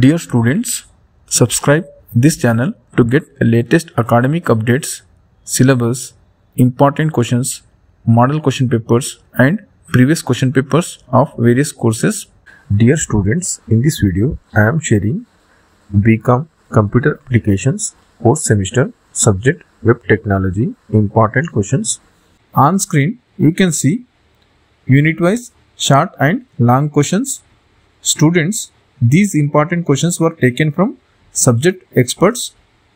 Dear students, subscribe this channel to get latest academic updates, syllabus, important questions, model question papers and previous question papers of various courses. Dear students, in this video I am sharing BCom Computer Applications fourth semester subject Web Technology important questions. On screen you can see unit wise short and long questions. Students these important questions were taken from subject experts.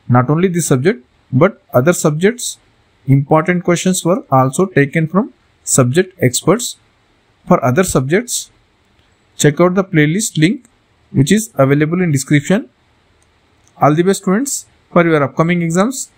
Not only this subject, but other subjects. Important questions were also taken from subject experts. For other subjects, check out the playlist link which is available in description. All the best students for your upcoming exams.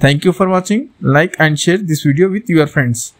Thank you for watching. Like and share this video with your friends.